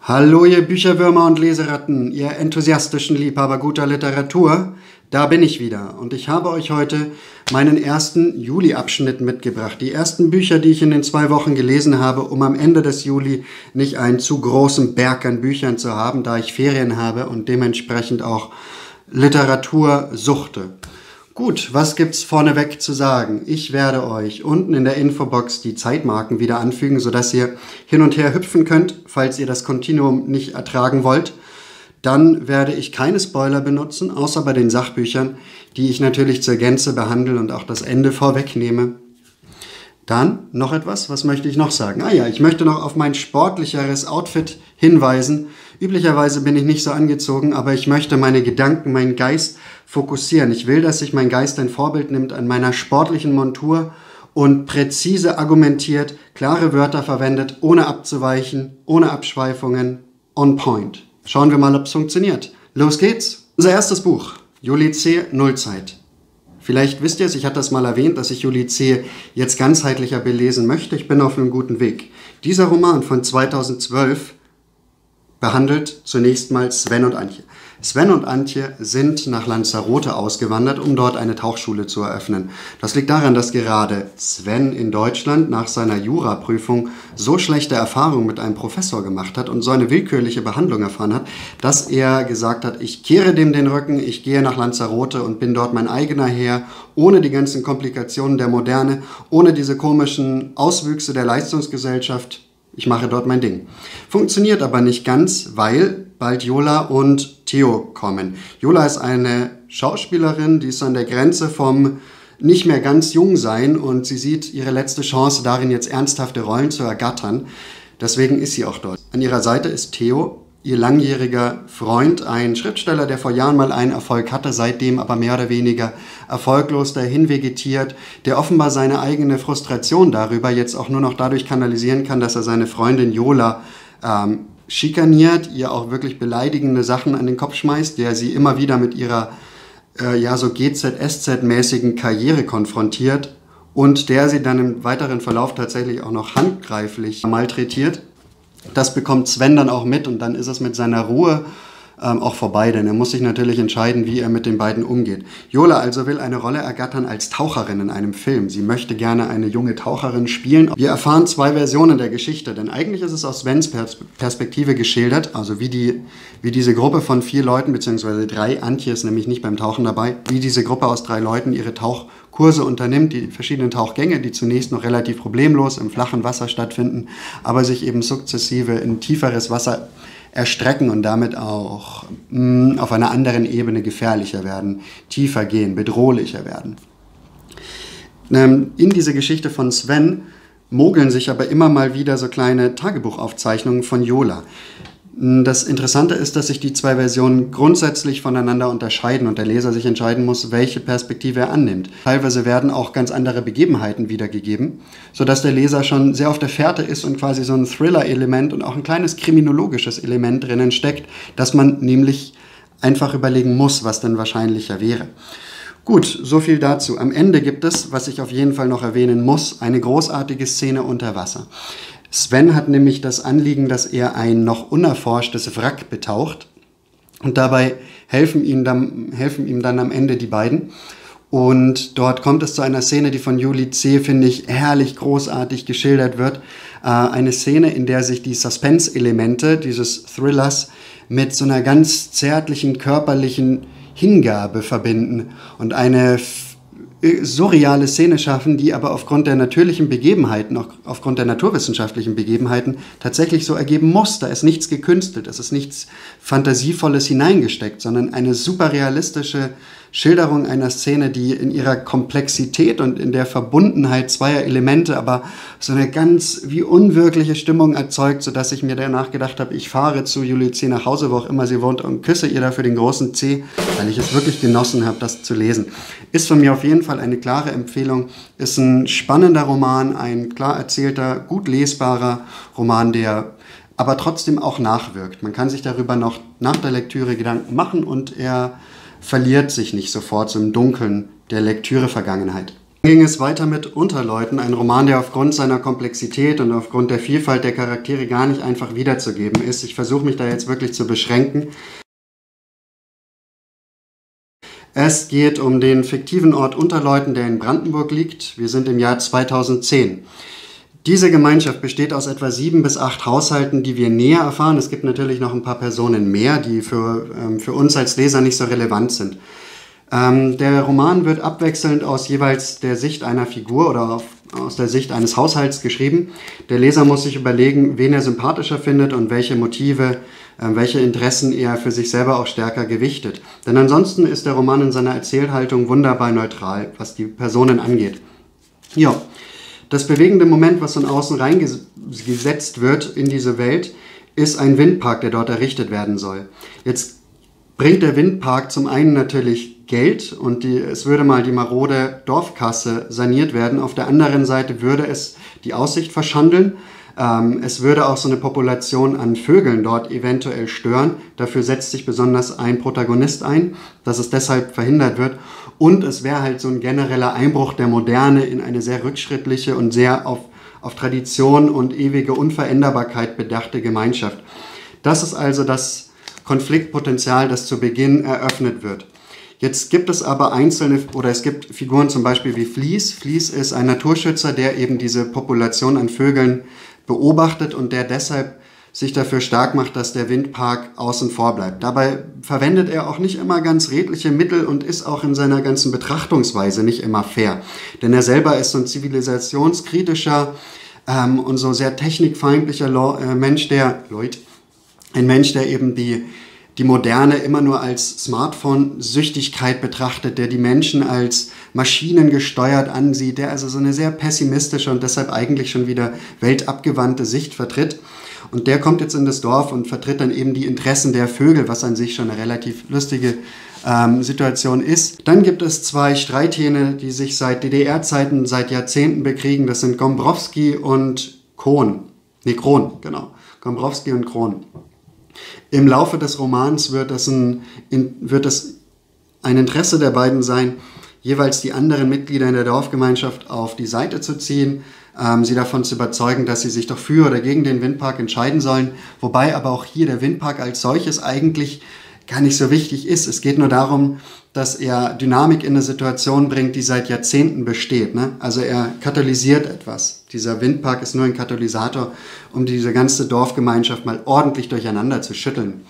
Hallo ihr Bücherwürmer und Leseratten, ihr enthusiastischen Liebhaber guter Literatur, da bin ich wieder und ich habe euch heute meinen ersten Juli-Abschnitt mitgebracht. Die ersten Bücher, die ich in den zwei Wochen gelesen habe, um am Ende des Juli nicht einen zu großen Berg an Büchern zu haben, da ich Ferien habe und dementsprechend auch Literatur suchte. Gut, was gibt's vorneweg zu sagen? Ich werde euch unten in der Infobox die Zeitmarken wieder anfügen, sodass ihr hin und her hüpfen könnt, falls ihr das Kontinuum nicht ertragen wollt. Dann werde ich keine Spoiler benutzen, außer bei den Sachbüchern, die ich natürlich zur Gänze behandle und auch das Ende vorwegnehme. Dann noch etwas, was möchte ich noch sagen? Ah ja, ich möchte noch auf mein sportlicheres Outfit hinweisen. Üblicherweise bin ich nicht so angezogen, aber ich möchte meine Gedanken, meinen Geist fokussieren. Ich will, dass sich mein Geist ein Vorbild nimmt an meiner sportlichen Montur und präzise argumentiert, klare Wörter verwendet, ohne abzuweichen, ohne Abschweifungen, on point. Schauen wir mal, ob es funktioniert. Los geht's. Unser erstes Buch, Juli C. Nullzeit. Vielleicht wisst ihr es, ich hatte das mal erwähnt, dass ich Juli C. jetzt ganzheitlicher belesen möchte. Ich bin auf einem guten Weg. Dieser Roman von 2012 behandelt zunächst mal Sven und Antje. Sven und Antje sind nach Lanzarote ausgewandert, um dort eine Tauchschule zu eröffnen. Das liegt daran, dass gerade Sven in Deutschland nach seiner Juraprüfung so schlechte Erfahrungen mit einem Professor gemacht hat und so eine willkürliche Behandlung erfahren hat, dass er gesagt hat, ich kehre dem den Rücken, ich gehe nach Lanzarote und bin dort mein eigener Herr, ohne die ganzen Komplikationen der Moderne, ohne diese komischen Auswüchse der Leistungsgesellschaft. Ich mache dort mein Ding. Funktioniert aber nicht ganz, weil bald Jola und Theo kommen. Jola ist eine Schauspielerin, die ist an der Grenze vom nicht mehr ganz jung sein und sie sieht ihre letzte Chance darin, jetzt ernsthafte Rollen zu ergattern. Deswegen ist sie auch dort. An ihrer Seite ist Theo, ihr langjähriger Freund, ein Schriftsteller, der vor Jahren mal einen Erfolg hatte, seitdem aber mehr oder weniger erfolglos dahin vegetiert, der offenbar seine eigene Frustration darüber jetzt auch nur noch dadurch kanalisieren kann, dass er seine Freundin Jola ähm, schikaniert, ihr auch wirklich beleidigende Sachen an den Kopf schmeißt, der sie immer wieder mit ihrer äh, ja so GZSZ-mäßigen Karriere konfrontiert und der sie dann im weiteren Verlauf tatsächlich auch noch handgreiflich malträtiert. Das bekommt Sven dann auch mit und dann ist es mit seiner Ruhe ähm, auch vorbei, denn er muss sich natürlich entscheiden, wie er mit den beiden umgeht. Jola also will eine Rolle ergattern als Taucherin in einem Film. Sie möchte gerne eine junge Taucherin spielen. Wir erfahren zwei Versionen der Geschichte, denn eigentlich ist es aus Svens Perspektive geschildert, also wie, die, wie diese Gruppe von vier Leuten, beziehungsweise drei, Antje ist nämlich nicht beim Tauchen dabei, wie diese Gruppe aus drei Leuten ihre Tauchkurse unternimmt, die verschiedenen Tauchgänge, die zunächst noch relativ problemlos im flachen Wasser stattfinden, aber sich eben sukzessive in tieferes Wasser erstrecken und damit auch mh, mm, auf einer anderen Ebene gefährlicher werden, tiefer gehen, bedrohlicher werden. Ähm, in diese Geschichte von Sven mogeln sich aber immer mal wieder so kleine Tagebuchaufzeichnungen von Jola. Das Interessante ist, dass sich die zwei Versionen grundsätzlich voneinander unterscheiden und der Leser sich entscheiden muss, welche Perspektive er annimmt. Teilweise werden auch ganz andere Begebenheiten wiedergegeben, sodass der Leser schon sehr auf der Fährte ist und quasi so ein Thriller-Element und auch ein kleines kriminologisches Element drinnen steckt, dass man nämlich einfach überlegen muss, was denn wahrscheinlicher wäre. Gut, so viel dazu. Am Ende gibt es, was ich auf jeden Fall noch erwähnen muss, eine großartige Szene unter Wasser. Sven hat nämlich das Anliegen, dass er ein noch unerforschtes Wrack betaucht. Und dabei helfen ihm dann, helfen ihm dann am Ende die beiden. Und dort kommt es zu einer Szene, die von Juli C., finde ich, herrlich großartig geschildert wird. Äh, eine Szene, in der sich die Suspense-Elemente dieses Thrillers mit so einer ganz zärtlichen körperlichen Hingabe verbinden und eine surreale Szene schaffen, die aber aufgrund der natürlichen Begebenheiten, auch aufgrund der naturwissenschaftlichen Begebenheiten tatsächlich so ergeben muss. Da ist nichts gekünstelt, es ist nichts Fantasievolles hineingesteckt, sondern eine super realistische Schilderung einer Szene, die in ihrer Komplexität und in der Verbundenheit zweier Elemente aber so eine ganz wie unwirkliche Stimmung erzeugt, sodass ich mir danach gedacht habe, ich fahre zu Julie C. nach Hause, wo auch immer sie wohnt, und küsse ihr dafür den großen C, weil ich es wirklich genossen habe, das zu lesen. Ist von mir auf jeden Fall eine klare Empfehlung. Ist ein spannender Roman, ein klar erzählter, gut lesbarer Roman, der aber trotzdem auch nachwirkt. Man kann sich darüber noch nach der Lektüre Gedanken machen und er verliert sich nicht sofort so im Dunkeln der Lektüre-Vergangenheit. ging es weiter mit Unterleuten, ein Roman, der aufgrund seiner Komplexität und aufgrund der Vielfalt der Charaktere gar nicht einfach wiederzugeben ist. Ich versuche mich da jetzt wirklich zu beschränken. Es geht um den fiktiven Ort Unterleuten, der in Brandenburg liegt. Wir sind im Jahr 2010. Diese Gemeinschaft besteht aus etwa sieben bis acht Haushalten, die wir näher erfahren. Es gibt natürlich noch ein paar Personen mehr, die für, ähm, für uns als Leser nicht so relevant sind. Ähm, der Roman wird abwechselnd aus jeweils der Sicht einer Figur oder auf, aus der Sicht eines Haushalts geschrieben. Der Leser muss sich überlegen, wen er sympathischer findet und welche Motive, äh, welche Interessen er für sich selber auch stärker gewichtet. Denn ansonsten ist der Roman in seiner Erzählhaltung wunderbar neutral, was die Personen angeht. Ja, das bewegende Moment, was von außen reingesetzt wird in diese Welt, ist ein Windpark, der dort errichtet werden soll. Jetzt bringt der Windpark zum einen natürlich Geld und die, es würde mal die marode Dorfkasse saniert werden. Auf der anderen Seite würde es die Aussicht verschandeln. Ähm, es würde auch so eine Population an Vögeln dort eventuell stören. Dafür setzt sich besonders ein Protagonist ein, dass es deshalb verhindert wird. Und es wäre halt so ein genereller Einbruch der Moderne in eine sehr rückschrittliche und sehr auf, auf Tradition und ewige Unveränderbarkeit bedachte Gemeinschaft. Das ist also das Konfliktpotenzial, das zu Beginn eröffnet wird. Jetzt gibt es aber einzelne, oder es gibt Figuren zum Beispiel wie Flies. Flies ist ein Naturschützer, der eben diese Population an Vögeln beobachtet und der deshalb sich dafür stark macht, dass der Windpark außen vor bleibt. Dabei verwendet er auch nicht immer ganz redliche Mittel und ist auch in seiner ganzen Betrachtungsweise nicht immer fair. Denn er selber ist so ein zivilisationskritischer ähm, und so sehr technikfeindlicher äh, Mensch, der, Leute, ein Mensch, der eben die die Moderne immer nur als Smartphone-Süchtigkeit betrachtet, der die Menschen als Maschinen gesteuert ansieht, der also so eine sehr pessimistische und deshalb eigentlich schon wieder weltabgewandte Sicht vertritt. Und der kommt jetzt in das Dorf und vertritt dann eben die Interessen der Vögel, was an sich schon eine relativ lustige ähm, Situation ist. Dann gibt es zwei Streithähne, die sich seit DDR-Zeiten, seit Jahrzehnten bekriegen. Das sind Gombrowski und Kohn. Nee, Kron, genau. Gombrowski und Kron. Im Laufe des Romans wird es ein, wird es ein Interesse der beiden sein, jeweils die anderen Mitglieder in der Dorfgemeinschaft auf die Seite zu ziehen, ähm, sie davon zu überzeugen, dass sie sich doch für oder gegen den Windpark entscheiden sollen. Wobei aber auch hier der Windpark als solches eigentlich gar nicht so wichtig ist. Es geht nur darum, dass er Dynamik in eine Situation bringt, die seit Jahrzehnten besteht. Ne? Also er katalysiert etwas. Dieser Windpark ist nur ein Katalysator, um diese ganze Dorfgemeinschaft mal ordentlich durcheinander zu schütteln.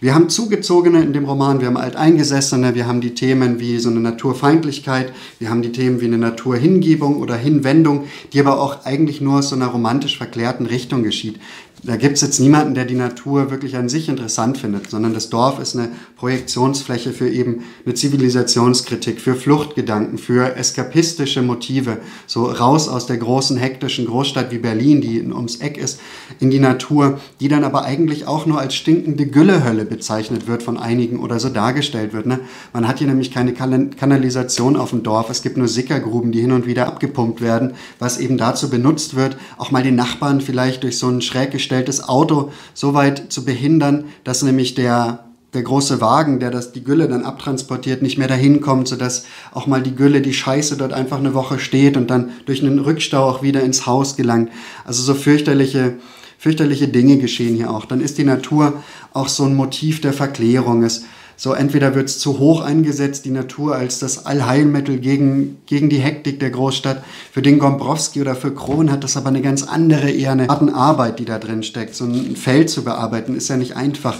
Wir haben Zugezogene in dem Roman, wir haben Alteingesessene, wir haben die Themen wie so eine Naturfeindlichkeit, wir haben die Themen wie eine Naturhingebung oder Hinwendung, die aber auch eigentlich nur aus so einer romantisch verklärten Richtung geschieht. Da gibt es jetzt niemanden, der die Natur wirklich an sich interessant findet, sondern das Dorf ist eine Projektionsfläche für eben eine Zivilisationskritik, für Fluchtgedanken, für eskapistische Motive, so raus aus der großen hektischen Großstadt wie Berlin, die ums Eck ist, in die Natur, die dann aber eigentlich auch nur als stinkende Güllehölle bezeichnet wird von einigen oder so dargestellt wird. Ne? Man hat hier nämlich keine Kanalisation auf dem Dorf, es gibt nur Sickergruben, die hin und wieder abgepumpt werden, was eben dazu benutzt wird, auch mal den Nachbarn vielleicht durch so einen schräg gestelltes Auto so weit zu behindern, dass nämlich der der große Wagen, der das, die Gülle dann abtransportiert, nicht mehr dahin kommt, sodass auch mal die Gülle, die Scheiße dort einfach eine Woche steht und dann durch einen Rückstau auch wieder ins Haus gelangt. Also so fürchterliche, fürchterliche Dinge geschehen hier auch. Dann ist die Natur auch so ein Motiv der Verklärung. Es, so entweder wird es zu hoch eingesetzt, die Natur als das Allheilmittel gegen, gegen die Hektik der Großstadt. Für den Gombrowski oder für Kron hat das aber eine ganz andere, eher eine Arbeit, die da drin steckt. So ein Feld zu bearbeiten ist ja nicht einfach.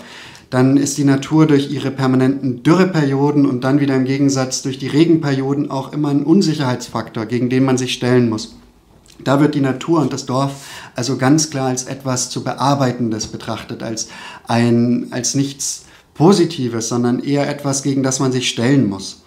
Dann ist die Natur durch ihre permanenten Dürreperioden und dann wieder im Gegensatz durch die Regenperioden auch immer ein Unsicherheitsfaktor, gegen den man sich stellen muss. Da wird die Natur und das Dorf also ganz klar als etwas zu bearbeitendes betrachtet, als ein, als nichts Positives, sondern eher etwas, gegen das man sich stellen muss.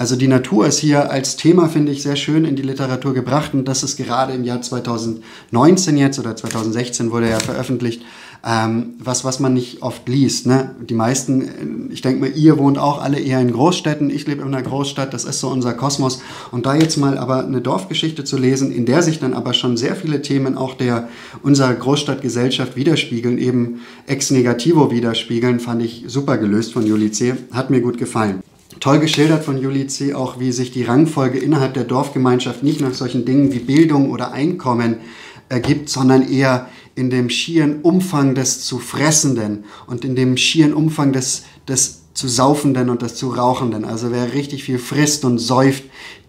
Also die Natur ist hier als Thema, finde ich, sehr schön in die Literatur gebracht und das ist gerade im Jahr 2019 jetzt oder 2016 wurde ja veröffentlicht, ähm, was, was man nicht oft liest. Ne? Die meisten, äh, ich denke mal, ihr wohnt auch alle eher in Großstädten, ich lebe in einer Großstadt, das ist so unser Kosmos. Und da jetzt mal aber eine Dorfgeschichte zu lesen, in der sich dann aber schon sehr viele Themen auch der unserer Großstadtgesellschaft widerspiegeln, eben ex negativo widerspiegeln, fand ich super gelöst von Julie C., hat mir gut gefallen. Toll geschildert von Juli C. auch, wie sich die Rangfolge innerhalb der Dorfgemeinschaft nicht nach solchen Dingen wie Bildung oder Einkommen ergibt, sondern eher in dem schieren Umfang des zu Fressenden und in dem schieren Umfang des, des zu Saufenden und des zu Rauchenden. Also wer richtig viel frisst und säuft,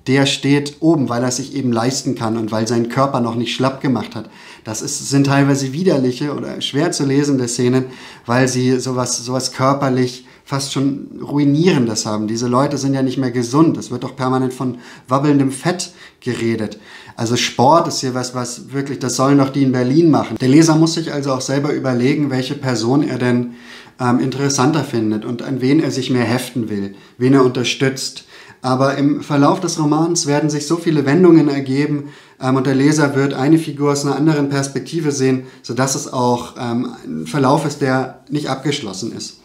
der steht oben, weil er sich eben leisten kann und weil sein Körper noch nicht schlapp gemacht hat. Das ist, sind teilweise widerliche oder schwer zu lesende Szenen, weil sie sowas, sowas körperlich fast schon ruinierendes haben. Diese Leute sind ja nicht mehr gesund. Es wird doch permanent von wabbelndem Fett geredet. Also Sport ist hier was, was wirklich, das sollen doch die in Berlin machen. Der Leser muss sich also auch selber überlegen, welche Person er denn ähm, interessanter findet und an wen er sich mehr heften will, wen er unterstützt. Aber im Verlauf des Romans werden sich so viele Wendungen ergeben ähm, und der Leser wird eine Figur aus einer anderen Perspektive sehen, sodass es auch ähm, ein Verlauf ist, der nicht abgeschlossen ist.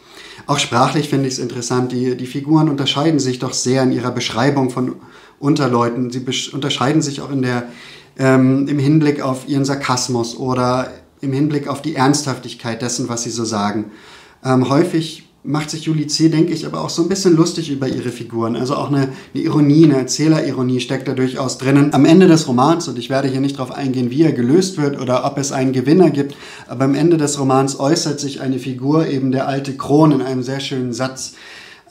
Auch sprachlich finde ich es interessant. Die, die Figuren unterscheiden sich doch sehr in ihrer Beschreibung von Unterleuten. Sie unterscheiden sich auch in der, ähm, im Hinblick auf ihren Sarkasmus oder im Hinblick auf die Ernsthaftigkeit dessen, was sie so sagen. Ähm, häufig macht sich Julie C., denke ich, aber auch so ein bisschen lustig über ihre Figuren. Also auch eine, eine Ironie, eine Erzählerironie steckt da durchaus drinnen. Am Ende des Romans, und ich werde hier nicht darauf eingehen, wie er gelöst wird oder ob es einen Gewinner gibt, aber am Ende des Romans äußert sich eine Figur, eben der alte Kron, in einem sehr schönen Satz.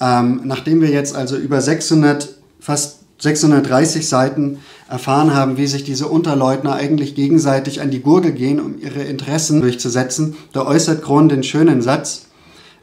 Ähm, nachdem wir jetzt also über 600, fast 630 Seiten erfahren haben, wie sich diese Unterleutner eigentlich gegenseitig an die Gurgel gehen, um ihre Interessen durchzusetzen, da äußert Kron den schönen Satz,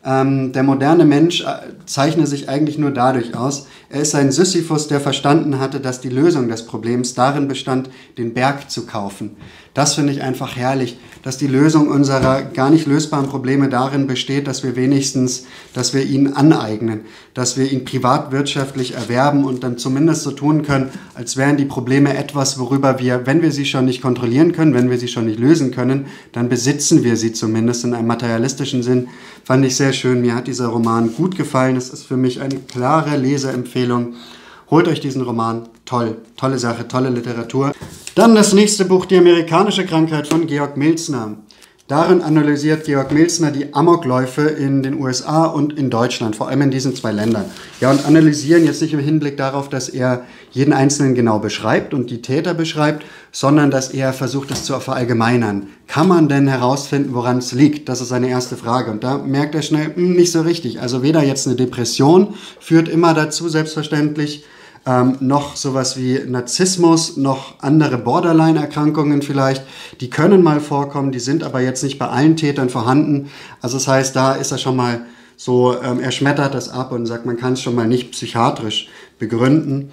ähm, der moderne Mensch äh, zeichne sich eigentlich nur dadurch aus, er ist ein Sisyphus, der verstanden hatte, dass die Lösung des Problems darin bestand, den Berg zu kaufen. Das finde ich einfach herrlich, dass die Lösung unserer gar nicht lösbaren Probleme darin besteht, dass wir wenigstens, dass wir ihn aneignen, dass wir ihn privatwirtschaftlich erwerben und dann zumindest so tun können, als wären die Probleme etwas, worüber wir, wenn wir sie schon nicht kontrollieren können, wenn wir sie schon nicht lösen können, dann besitzen wir sie zumindest in einem materialistischen Sinn. Fand ich sehr schön. Mir hat dieser Roman gut gefallen. Es ist für mich eine klare Leseempfehlung. Holt euch diesen Roman. Toll, tolle Sache, tolle Literatur. Dann das nächste Buch, Die amerikanische Krankheit von Georg Milzner. Darin analysiert Georg Milzner die Amokläufe in den USA und in Deutschland, vor allem in diesen zwei Ländern. Ja, und analysieren jetzt nicht im Hinblick darauf, dass er jeden Einzelnen genau beschreibt und die Täter beschreibt, sondern dass er versucht, es zu verallgemeinern. Kann man denn herausfinden, woran es liegt? Das ist seine erste Frage. Und da merkt er schnell, mh, hm, nicht so richtig. Also weder jetzt eine Depression führt immer dazu, selbstverständlich, ähm, noch sowas wie Narzissmus, noch andere Borderline-Erkrankungen vielleicht. Die können mal vorkommen, die sind aber jetzt nicht bei allen Tätern vorhanden. Also das heißt, da ist er schon mal so, ähm, er schmettert das ab und sagt, man kann es schon mal nicht psychiatrisch begründen.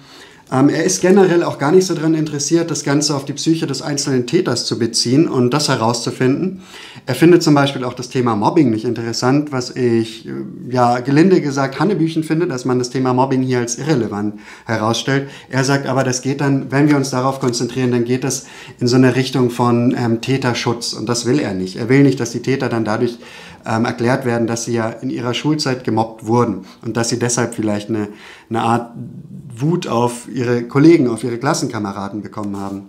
Ähm, er ist generell auch gar nicht so daran interessiert, das Ganze auf die Psyche des einzelnen Täters zu beziehen und das herauszufinden. Er findet zum Beispiel auch das Thema Mobbing nicht interessant, was ich, äh, ja, gelinde gesagt, Hannebüchen finde, dass man das Thema Mobbing hier als irrelevant herausstellt. Er sagt aber, das geht dann, wenn wir uns darauf konzentrieren, dann geht das in so eine Richtung von ähm, Täterschutz und das will er nicht. Er will nicht, dass die Täter dann dadurch ähm, erklärt werden, dass sie ja in ihrer Schulzeit gemobbt wurden und dass sie deshalb vielleicht eine, eine Art Wut auf ihre Kollegen, auf ihre Klassenkameraden bekommen haben.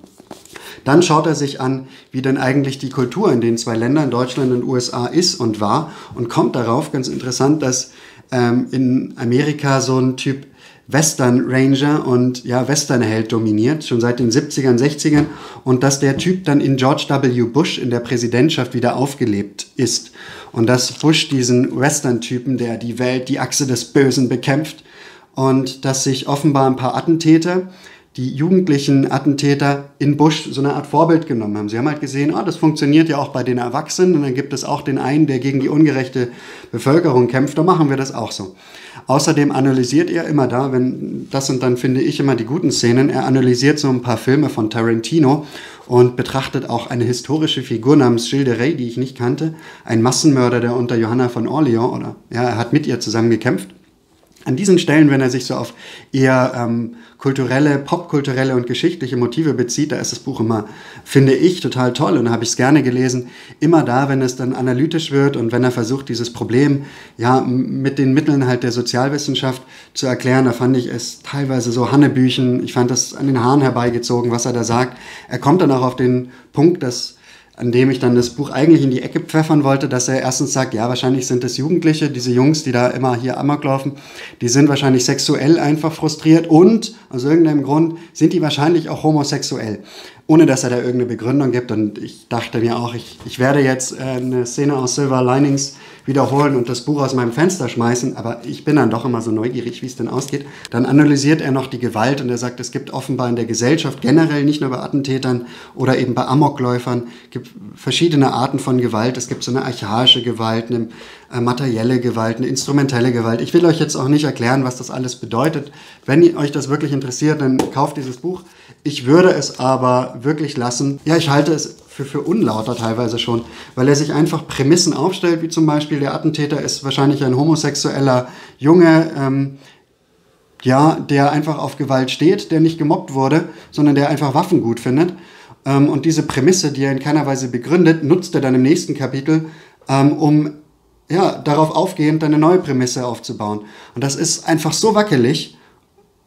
Dann schaut er sich an, wie denn eigentlich die Kultur in den zwei Ländern, Deutschland und USA, ist und war und kommt darauf, ganz interessant, dass ähm, in Amerika so ein Typ Western Ranger und ja, Westernheld dominiert, schon seit den 70ern, 60ern und dass der Typ dann in George W. Bush in der Präsidentschaft wieder aufgelebt ist und dass Bush diesen Western-Typen, der die Welt, die Achse des Bösen bekämpft und dass sich offenbar ein paar Attentäter die jugendlichen Attentäter in Bush so eine Art Vorbild genommen haben. Sie haben halt gesehen, oh, das funktioniert ja auch bei den Erwachsenen und dann gibt es auch den einen, der gegen die ungerechte Bevölkerung kämpft, da machen wir das auch so. Außerdem analysiert er immer da, wenn das und dann finde ich immer die guten Szenen, er analysiert so ein paar Filme von Tarantino und betrachtet auch eine historische Figur namens Gilles de Rey, die ich nicht kannte, ein Massenmörder, der unter Johanna von Orleans oder ja, er hat mit ihr zusammen gekämpft an diesen Stellen, wenn er sich so auf eher ähm, kulturelle, popkulturelle und geschichtliche Motive bezieht, da ist das Buch immer, finde ich, total toll und habe ich es gerne gelesen. Immer da, wenn es dann analytisch wird und wenn er versucht, dieses Problem ja mit den Mitteln halt der Sozialwissenschaft zu erklären, da fand ich es teilweise so Hannebüchen. Ich fand das an den Haaren herbeigezogen, was er da sagt. Er kommt dann auch auf den Punkt, dass an dem ich dann das Buch eigentlich in die Ecke pfeffern wollte, dass er erstens sagt, ja, wahrscheinlich sind es Jugendliche, diese Jungs, die da immer hier Amok laufen, die sind wahrscheinlich sexuell einfach frustriert und aus irgendeinem Grund sind die wahrscheinlich auch homosexuell, ohne dass er da irgendeine Begründung gibt. Und ich dachte mir auch, ich, ich werde jetzt äh, eine Szene aus Silver Linings wiederholen und das Buch aus meinem Fenster schmeißen, aber ich bin dann doch immer so neugierig, wie es denn ausgeht. Dann analysiert er noch die Gewalt und er sagt, es gibt offenbar in der Gesellschaft generell, nicht nur bei Attentätern oder eben bei Amokläufern, gibt verschiedene Arten von Gewalt. Es gibt so eine archaische Gewalt, eine äh, materielle Gewalt, eine instrumentelle Gewalt. Ich will euch jetzt auch nicht erklären, was das alles bedeutet. Wenn euch das wirklich interessiert, dann kauft dieses Buch. Ich würde es aber wirklich lassen. Ja, ich halte es für, für unlauter teilweise schon, weil er sich einfach Prämissen aufstellt, wie zum Beispiel der Attentäter ist wahrscheinlich ein homosexueller Junge, ähm, ja, der einfach auf Gewalt steht, der nicht gemobbt wurde, sondern der einfach Waffen gut findet. Ähm, und diese Prämisse, die er in keiner Weise begründet, nutzt er dann im nächsten Kapitel, ähm, um ja, darauf aufgehend eine neue Prämisse aufzubauen. Und das ist einfach so wackelig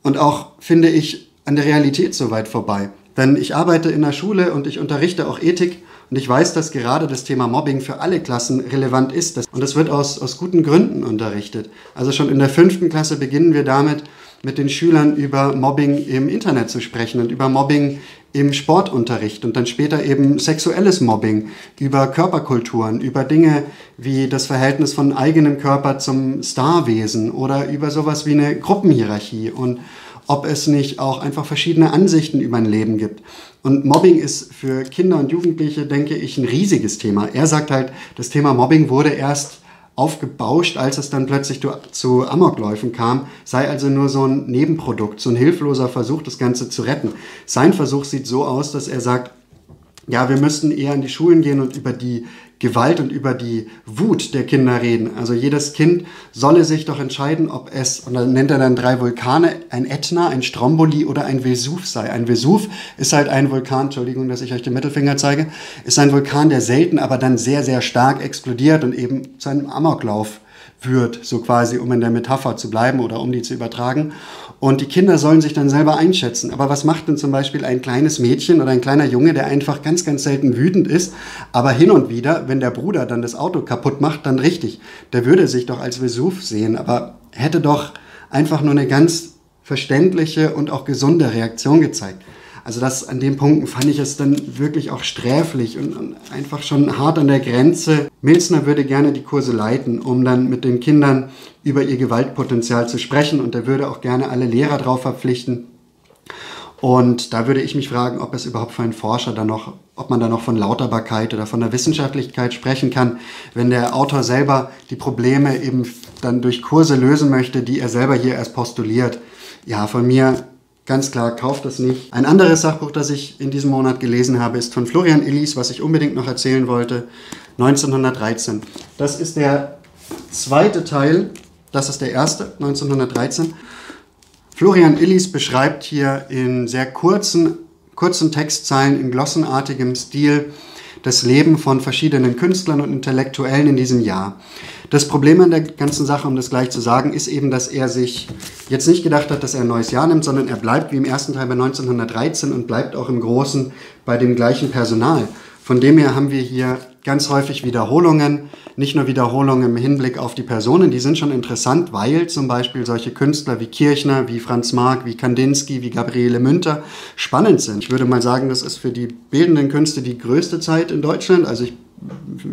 und auch, finde ich, an der Realität so weit vorbei. Denn ich arbeite in der Schule und ich unterrichte auch Ethik und ich weiß, dass gerade das Thema Mobbing für alle Klassen relevant ist. Und das wird aus, aus guten Gründen unterrichtet. Also schon in der fünften Klasse beginnen wir damit, mit den Schülern über Mobbing im Internet zu sprechen und über Mobbing im Sportunterricht und dann später eben sexuelles Mobbing, über Körperkulturen, über Dinge wie das Verhältnis von eigenem Körper zum Starwesen oder über sowas wie eine Gruppenhierarchie und ob es nicht auch einfach verschiedene Ansichten über ein Leben gibt. Und Mobbing ist für Kinder und Jugendliche, denke ich, ein riesiges Thema. Er sagt halt, das Thema Mobbing wurde erst aufgebauscht, als es dann plötzlich zu Amokläufen kam, sei also nur so ein Nebenprodukt, so ein hilfloser Versuch, das Ganze zu retten. Sein Versuch sieht so aus, dass er sagt, ja, wir müssten eher in die Schulen gehen und über die Gewalt und über die Wut der Kinder reden. Also jedes Kind solle sich doch entscheiden, ob es, und dann nennt er dann drei Vulkane, ein Ätna, ein Stromboli oder ein Vesuv sei. Ein Vesuv ist halt ein Vulkan, Entschuldigung, dass ich euch den Mittelfinger zeige, ist ein Vulkan, der selten, aber dann sehr, sehr stark explodiert und eben zu einem Amoklauf führt, so quasi, um in der Metapher zu bleiben oder um die zu übertragen. Und die Kinder sollen sich dann selber einschätzen. Aber was macht denn zum Beispiel ein kleines Mädchen oder ein kleiner Junge, der einfach ganz, ganz selten wütend ist, aber hin und wieder, wenn der Bruder dann das Auto kaputt macht, dann richtig. Der würde sich doch als Vesuv sehen, aber hätte doch einfach nur eine ganz verständliche und auch gesunde Reaktion gezeigt. Also das an den Punkten fand ich es dann wirklich auch sträflich und, einfach schon hart an der Grenze. Milzner würde gerne die Kurse leiten, um dann mit den Kindern über ihr Gewaltpotenzial zu sprechen und er würde auch gerne alle Lehrer darauf verpflichten. Und da würde ich mich fragen, ob es überhaupt für einen Forscher dann noch, ob man da noch von Lauterbarkeit oder von der Wissenschaftlichkeit sprechen kann, wenn der Autor selber die Probleme eben dann durch Kurse lösen möchte, die er selber hier erst postuliert. Ja, von mir Ganz klar, kauft das nicht. Ein anderes Sachbuch, das ich in diesem Monat gelesen habe, ist von Florian Illis, was ich unbedingt noch erzählen wollte, 1913. Das ist der zweite Teil, das ist der erste, 1913. Florian Illis beschreibt hier in sehr kurzen, kurzen Textzeilen in glossenartigem Stil das Leben von verschiedenen Künstlern und Intellektuellen in diesem Jahr. Das Problem an der ganzen Sache, um das gleich zu sagen, ist eben, dass er sich jetzt nicht gedacht hat, dass er ein neues Jahr nimmt, sondern er bleibt wie im ersten Teil bei 1913 und bleibt auch im Großen bei dem gleichen Personal. Von dem her haben wir hier ganz häufig Wiederholungen, nicht nur Wiederholungen im Hinblick auf die Personen, die sind schon interessant, weil zum Beispiel solche Künstler wie Kirchner, wie Franz Marc, wie Kandinsky, wie Gabriele Münter spannend sind. Ich würde mal sagen, das ist für die bildenden Künste die größte Zeit in Deutschland. Also ich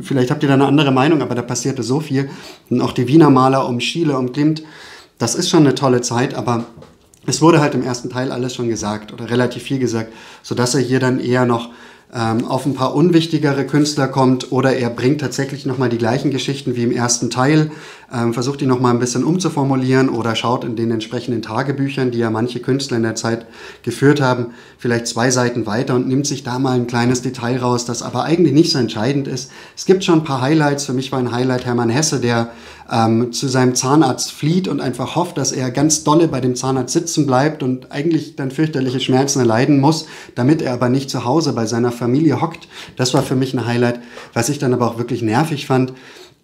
vielleicht habt ihr da eine andere Meinung, aber da passierte so viel. Und auch die Wiener Maler um Schiele, um Klimt, das ist schon eine tolle Zeit, aber es wurde halt im ersten Teil alles schon gesagt oder relativ viel gesagt, sodass er hier dann eher noch ähm, auf ein paar unwichtigere Künstler kommt oder er bringt tatsächlich nochmal die gleichen Geschichten wie im ersten Teil, ähm, versucht die nochmal ein bisschen umzuformulieren oder schaut in den entsprechenden Tagebüchern, die ja manche Künstler in der Zeit geführt haben, vielleicht zwei Seiten weiter und nimmt sich da mal ein kleines Detail raus, das aber eigentlich nicht so entscheidend ist. Es gibt schon ein paar Highlights. Für mich war ein Highlight Hermann Hesse, der ähm, zu seinem Zahnarzt flieht und einfach hofft, dass er ganz dolle bei dem Zahnarzt sitzen bleibt und eigentlich dann fürchterliche Schmerzen erleiden muss, damit er aber nicht zu Hause bei seiner Familie hockt. Das war für mich ein Highlight. Was ich dann aber auch wirklich nervig fand,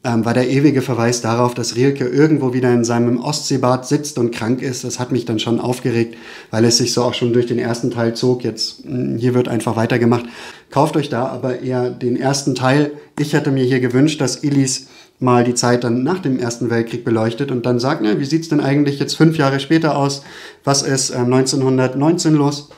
ähm, war der ewige Verweis darauf, dass Rilke irgendwo wieder in seinem Ostseebad sitzt und krank ist. Das hat mich dann schon aufgeregt, weil es sich so auch schon durch den ersten Teil zog. Jetzt, hm, hier wird einfach weitergemacht. Kauft euch da aber eher den ersten Teil. Ich hätte mir hier gewünscht, dass Illis mal die Zeit dann nach dem Ersten Weltkrieg beleuchtet und dann sagt, na, wie sieht es denn eigentlich jetzt fünf Jahre später aus? Was ist äh, 1919 los?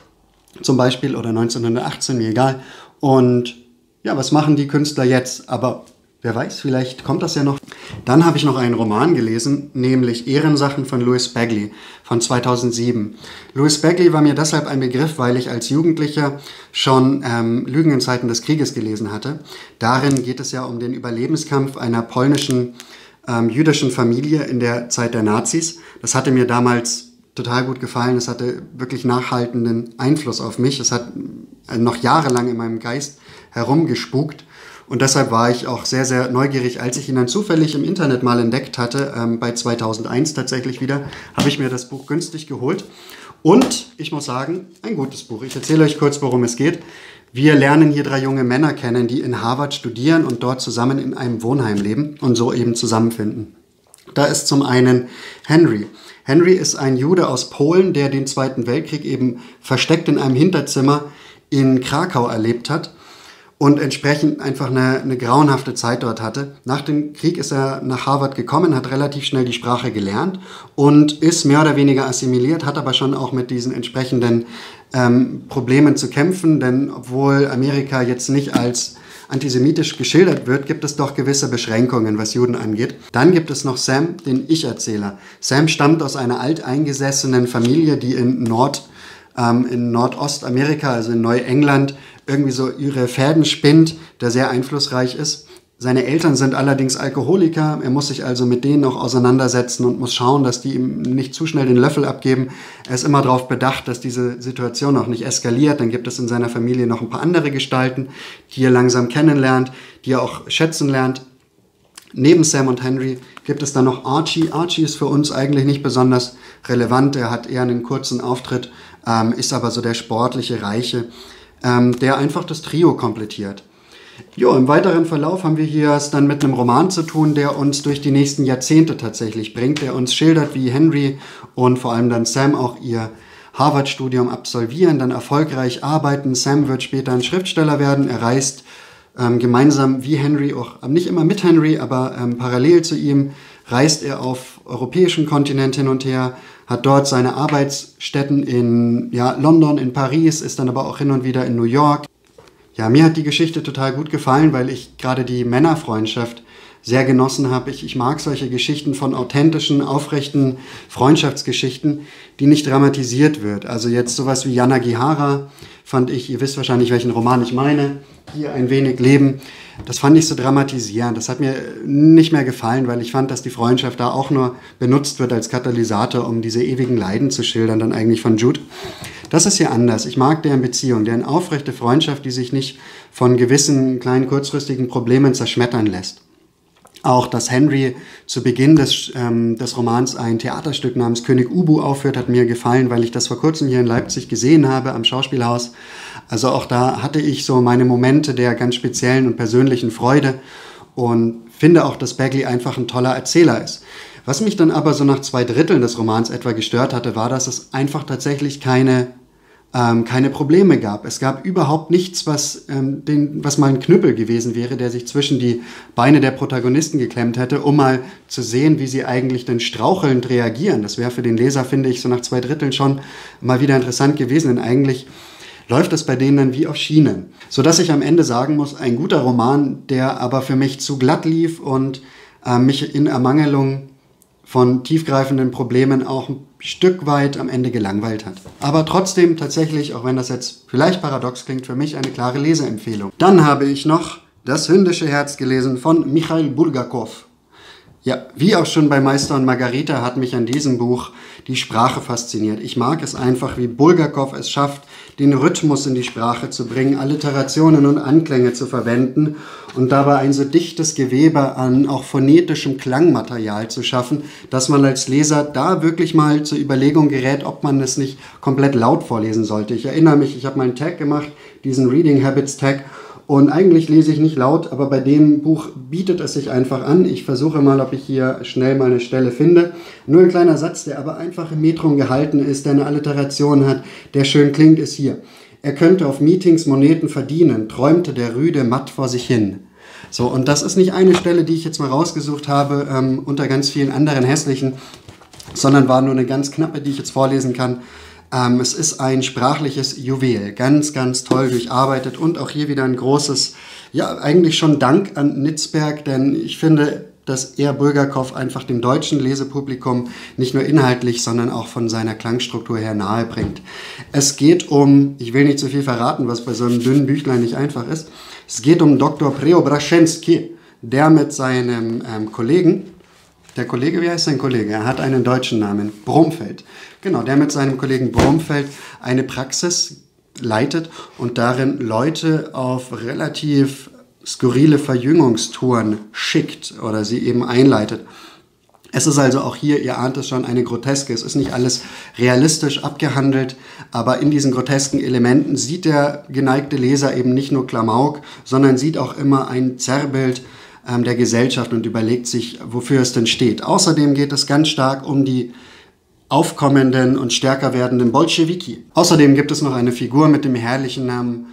Zum Beispiel oder 1918, mir egal. Und ja, was machen die Künstler jetzt? Aber wer weiß, vielleicht kommt das ja noch. Dann habe ich noch einen Roman gelesen, nämlich Ehrensachen von Louis Bagley von 2007. Louis Bagley war mir deshalb ein Begriff, weil ich als Jugendlicher schon ähm, Lügen in Zeiten des Krieges gelesen hatte. Darin geht es ja um den Überlebenskampf einer polnischen ähm, jüdischen Familie in der Zeit der Nazis. Das hatte mir damals total gut gefallen. Es hatte wirklich nachhaltenden Einfluss auf mich. Es hat äh, noch jahrelang in meinem Geist herumgespukt. Und deshalb war ich auch sehr, sehr neugierig, als ich ihn dann zufällig im Internet mal entdeckt hatte, ähm, bei 2001 tatsächlich wieder, habe ich mir das Buch günstig geholt. Und ich muss sagen, ein gutes Buch. Ich erzähle euch kurz, worum es geht. Wir lernen hier drei junge Männer kennen, die in Harvard studieren und dort zusammen in einem Wohnheim leben und so eben zusammenfinden. Da ist zum einen Henry. Henry ist ein Jude aus Polen, der den Zweiten Weltkrieg eben versteckt in einem Hinterzimmer in Krakau erlebt hat und entsprechend einfach eine, eine grauenhafte Zeit dort hatte. Nach dem Krieg ist er nach Harvard gekommen, hat relativ schnell die Sprache gelernt und ist mehr oder weniger assimiliert, hat aber schon auch mit diesen entsprechenden ähm, Problemen zu kämpfen, denn obwohl Amerika jetzt nicht als antisemitisch geschildert wird, gibt es doch gewisse Beschränkungen, was Juden angeht. Dann gibt es noch Sam, den Ich-Erzähler. Sam stammt aus einer alteingesessenen Familie, die in Nord ähm, in Nordostamerika, also in Neuengland, irgendwie so ihre Fäden spinnt, der sehr einflussreich ist. Seine Eltern sind allerdings Alkoholiker. Er muss sich also mit denen auch auseinandersetzen und muss schauen, dass die ihm nicht zu schnell den Löffel abgeben. Er ist immer darauf bedacht, dass diese Situation auch nicht eskaliert. Dann gibt es in seiner Familie noch ein paar andere Gestalten, die er langsam kennenlernt, die er auch schätzen lernt. Neben Sam und Henry gibt es dann noch Archie. Archie ist für uns eigentlich nicht besonders relevant. Er hat eher einen kurzen Auftritt, ähm, ist aber so der sportliche, reiche ähm, der einfach das Trio komplettiert. Jo, im weiteren Verlauf haben wir hier es dann mit einem Roman zu tun, der uns durch die nächsten Jahrzehnte tatsächlich bringt, der uns schildert, wie Henry und vor allem dann Sam auch ihr Harvard-Studium absolvieren, dann erfolgreich arbeiten. Sam wird später ein Schriftsteller werden. Er reist ähm, gemeinsam wie Henry, auch nicht immer mit Henry, aber ähm, parallel zu ihm, reist er auf europäischen Kontinent hin und her, hat dort seine Arbeitsstätten in ja, London, in Paris, ist dann aber auch hin und wieder in New York. Ja, mir hat die Geschichte total gut gefallen, weil ich gerade die Männerfreundschaft sehr genossen habe. Ich, ich mag solche Geschichten von authentischen, aufrechten Freundschaftsgeschichten, die nicht dramatisiert wird. Also jetzt sowas wie Jana Gihara fand ich, ihr wisst wahrscheinlich, welchen Roman ich meine, hier ein wenig Leben. Das fand ich so dramatisierend. Das hat mir nicht mehr gefallen, weil ich fand, dass die Freundschaft da auch nur benutzt wird als Katalysator, um diese ewigen Leiden zu schildern, dann eigentlich von Jude. Das ist hier anders. Ich mag deren Beziehung, deren aufrechte Freundschaft, die sich nicht von gewissen kleinen kurzfristigen Problemen zerschmettern lässt. Auch, dass Henry zu Beginn des, ähm, des Romans ein Theaterstück namens König Ubu aufführt, hat mir gefallen, weil ich das vor kurzem hier in Leipzig gesehen habe am Schauspielhaus. Also auch da hatte ich so meine Momente der ganz speziellen und persönlichen Freude und finde auch, dass Bagley einfach ein toller Erzähler ist. Was mich dann aber so nach zwei Dritteln des Romans etwa gestört hatte, war, dass es einfach tatsächlich keine ähm, keine Probleme gab. Es gab überhaupt nichts, was, ähm, den, was mal ein Knüppel gewesen wäre, der sich zwischen die Beine der Protagonisten geklemmt hätte, um mal zu sehen, wie sie eigentlich denn strauchelnd reagieren. Das wäre für den Leser, finde ich, so nach zwei Dritteln schon mal wieder interessant gewesen, denn eigentlich läuft es bei denen dann wie auf Schienen. Sodass ich am Ende sagen muss, ein guter Roman, der aber für mich zu glatt lief und äh, mich in Ermangelung von tiefgreifenden Problemen auch ein Stück weit am Ende gelangweilt hat. Aber trotzdem tatsächlich, auch wenn das jetzt vielleicht paradox klingt, für mich eine klare Leseempfehlung. Dann habe ich noch Das hündische Herz gelesen von Michail Bulgakov. Ja, wie auch schon bei Meister und Margarita hat mich an diesem Buch die Sprache fasziniert. Ich mag es einfach, wie Bulgakov es schafft, den Rhythmus in die Sprache zu bringen, Alliterationen und Anklänge zu verwenden und dabei ein so dichtes Gewebe an auch phonetischem Klangmaterial zu schaffen, dass man als Leser da wirklich mal zur Überlegung gerät, ob man es nicht komplett laut vorlesen sollte. Ich erinnere mich, ich habe mal einen Tag gemacht, diesen Reading Habits Tag, und eigentlich lese ich nicht laut, aber bei dem Buch bietet es sich einfach an. Ich versuche mal, ob ich hier schnell mal eine Stelle finde. Nur ein kleiner Satz, der aber einfach im Metrum gehalten ist, der eine Alliteration hat, der schön klingt, ist hier. Er könnte auf Meetings Moneten verdienen, träumte der Rüde matt vor sich hin. So, und das ist nicht eine Stelle, die ich jetzt mal rausgesucht habe, ähm, unter ganz vielen anderen hässlichen, sondern war nur eine ganz knappe, die ich jetzt vorlesen kann. Ähm, es ist ein sprachliches Juwel, ganz, ganz toll durcharbeitet und auch hier wieder ein großes, ja, eigentlich schon Dank an Nitzberg, denn ich finde, dass er Bulgakov einfach dem deutschen Lesepublikum nicht nur inhaltlich, sondern auch von seiner Klangstruktur her nahe bringt. Es geht um, ich will nicht zu viel verraten, was bei so einem dünnen Büchlein nicht einfach ist, es geht um Dr. Preobrashenski, der mit seinem ähm, Kollegen, der Kollege, wie heißt sein Kollege? Er hat einen deutschen Namen, Bromfeld. Genau, der mit seinem Kollegen Bromfeld eine Praxis leitet und darin Leute auf relativ skurrile Verjüngungstouren schickt oder sie eben einleitet. Es ist also auch hier, ihr ahnt es schon, eine groteske. Es ist nicht alles realistisch abgehandelt, aber in diesen grotesken Elementen sieht der geneigte Leser eben nicht nur Klamauk, sondern sieht auch immer ein Zerrbild der Gesellschaft und überlegt sich, wofür es denn steht. Außerdem geht es ganz stark um die aufkommenden und stärker werdenden Bolschewiki. Außerdem gibt es noch eine Figur mit dem herrlichen Namen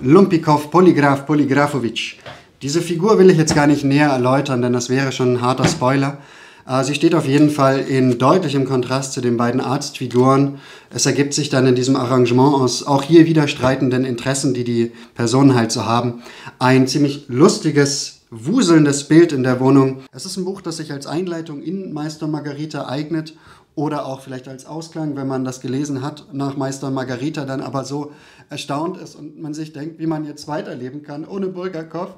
Lumpikov Polygraph Polygrafowitsch. Diese Figur will ich jetzt gar nicht näher erläutern, denn das wäre schon ein harter Spoiler. Äh, sie steht auf jeden Fall in deutlichem Kontrast zu den beiden Arztfiguren. Es ergibt sich dann in diesem Arrangement aus auch hier widerstreitenden Interessen, die die Personen halt so haben, ein ziemlich lustiges, wuselndes Bild in der Wohnung. Es ist ein Buch, das sich als Einleitung in Meister Margarita eignet oder auch vielleicht als Ausklang, wenn man das gelesen hat nach Meister Margarita, dann aber so erstaunt ist und man sich denkt, wie man jetzt weiterleben kann ohne Bulgakov,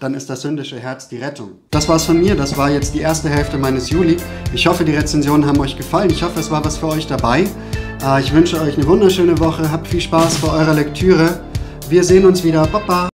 dann ist das sündische Herz die Rettung. Das war's von mir, das war jetzt die erste Hälfte meines Juli. Ich hoffe, die Rezensionen haben euch gefallen. Ich hoffe, es war was für euch dabei. Äh, ich wünsche euch eine wunderschöne Woche, habt viel Spaß bei eurer Lektüre. Wir sehen uns wieder. Baba!